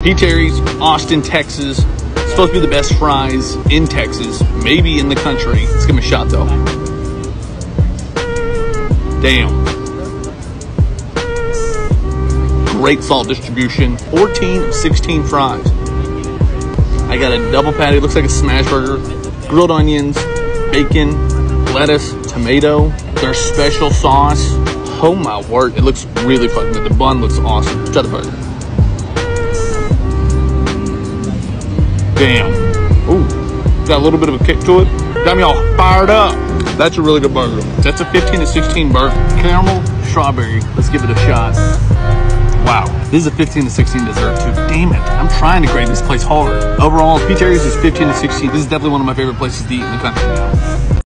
P. Terry's, Austin, Texas. It's supposed to be the best fries in Texas, maybe in the country. Let's give them a shot though. Damn. Great salt distribution. 14 of 16 fries. I got a double patty, looks like a smash burger, grilled onions, bacon, lettuce, tomato, their special sauce. Oh my word, it looks really fucking good. The bun looks awesome. Try the burger. Damn. Ooh, got a little bit of a kick to it. Got me all fired up. That's a really good burger. That's a 15 to 16 burger. Caramel, strawberry. Let's give it a shot. Wow, this is a 15 to 16 dessert too. Damn it, I'm trying to grade this place hard. Overall, P. Terry's is 15 to 16. This is definitely one of my favorite places to eat in the country now.